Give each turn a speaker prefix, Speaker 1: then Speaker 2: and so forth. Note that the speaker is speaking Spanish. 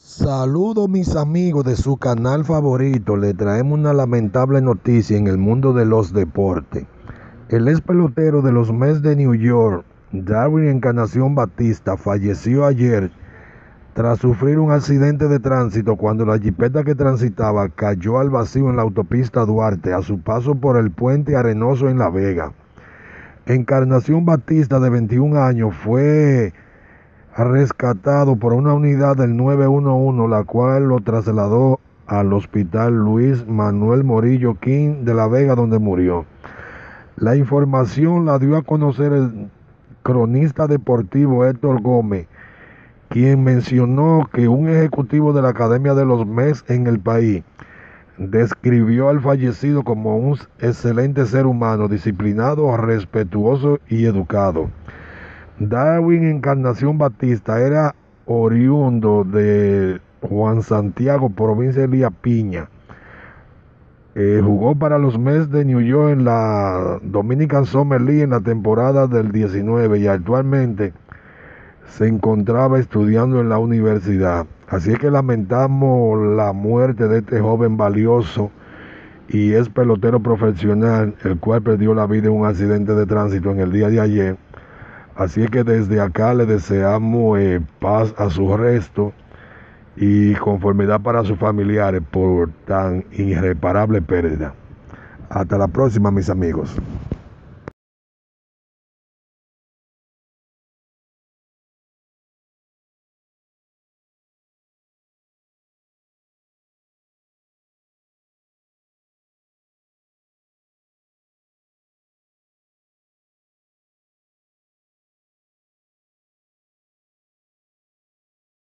Speaker 1: Saludos mis amigos de su canal favorito. Le traemos una lamentable noticia en el mundo de los deportes. El ex pelotero de los Mets de New York, Darwin Encarnación Batista, falleció ayer tras sufrir un accidente de tránsito cuando la jipeta que transitaba cayó al vacío en la autopista Duarte a su paso por el puente Arenoso en La Vega. Encarnación Batista, de 21 años, fue rescatado por una unidad del 911, la cual lo trasladó al hospital Luis Manuel Morillo King de La Vega, donde murió. La información la dio a conocer el cronista deportivo Héctor Gómez, quien mencionó que un ejecutivo de la Academia de los MES en el país describió al fallecido como un excelente ser humano, disciplinado, respetuoso y educado. Darwin Encarnación Batista era oriundo de Juan Santiago, provincia de Elías Piña. Eh, jugó para los Mets de New York en la Dominican Summer League en la temporada del 19 y actualmente se encontraba estudiando en la universidad. Así es que lamentamos la muerte de este joven valioso y es pelotero profesional, el cual perdió la vida en un accidente de tránsito en el día de ayer Así es que desde acá le deseamos eh, paz a su resto y conformidad para sus familiares por tan irreparable pérdida. Hasta la próxima, mis amigos.